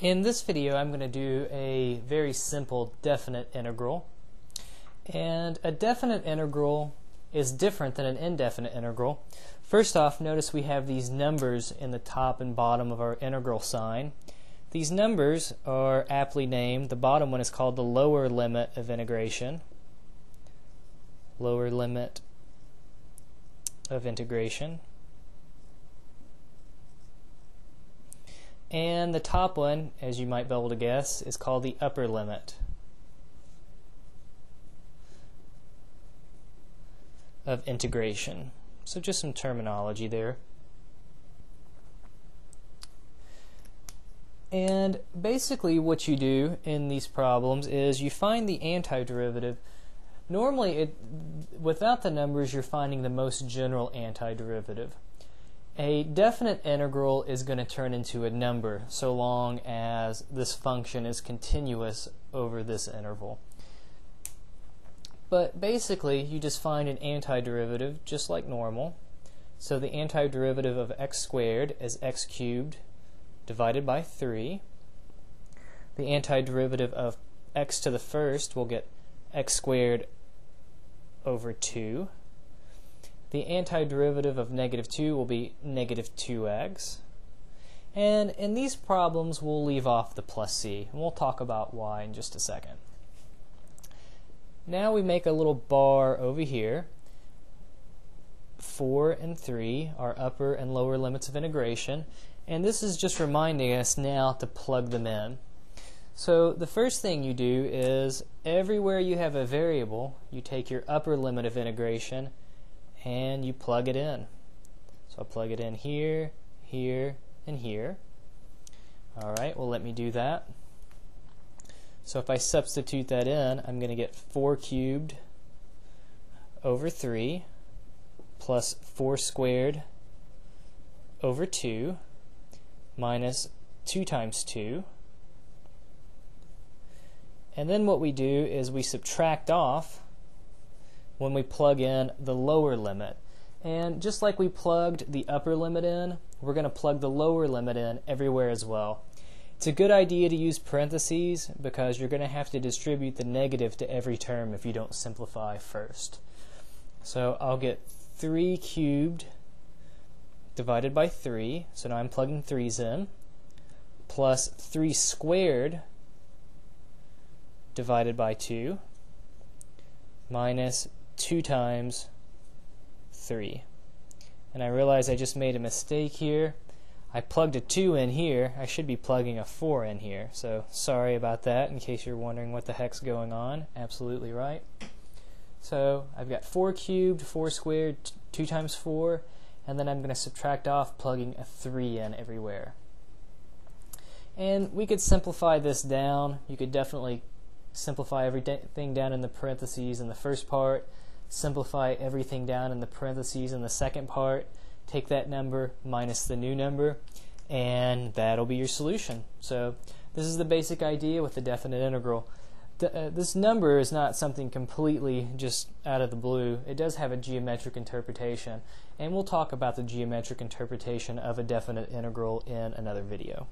In this video I'm going to do a very simple definite integral and a definite integral is different than an indefinite integral. First off notice we have these numbers in the top and bottom of our integral sign. These numbers are aptly named. The bottom one is called the lower limit of integration. Lower limit of integration. And the top one, as you might be able to guess, is called the upper limit of integration. So just some terminology there. And basically what you do in these problems is you find the antiderivative. Normally, it, without the numbers, you're finding the most general antiderivative. A definite integral is going to turn into a number so long as this function is continuous over this interval. But basically, you just find an antiderivative just like normal. So the antiderivative of x squared is x cubed divided by 3. The antiderivative of x to the first will get x squared over 2. The antiderivative of negative 2 will be negative 2x. And in these problems, we'll leave off the plus c, and we'll talk about why in just a second. Now we make a little bar over here. 4 and 3 are upper and lower limits of integration, and this is just reminding us now to plug them in. So the first thing you do is everywhere you have a variable, you take your upper limit of integration and you plug it in. So I'll plug it in here, here, and here. Alright, well let me do that. So if I substitute that in, I'm going to get 4 cubed over 3 plus 4 squared over 2 minus 2 times 2. And then what we do is we subtract off when we plug in the lower limit. And just like we plugged the upper limit in, we're going to plug the lower limit in everywhere as well. It's a good idea to use parentheses because you're going to have to distribute the negative to every term if you don't simplify first. So I'll get 3 cubed divided by 3, so now I'm plugging 3's in, plus 3 squared divided by 2, minus 2 times 3. And I realize I just made a mistake here. I plugged a 2 in here. I should be plugging a 4 in here. So sorry about that in case you're wondering what the heck's going on. Absolutely right. So I've got 4 cubed, 4 squared, 2 times 4, and then I'm going to subtract off plugging a 3 in everywhere. And we could simplify this down. You could definitely simplify everything down in the parentheses in the first part simplify everything down in the parentheses in the second part, take that number minus the new number, and that'll be your solution. So this is the basic idea with the definite integral. uh, this number is not something completely just out of the blue. It does have a geometric interpretation, and we'll talk about the geometric interpretation of a definite integral in another video.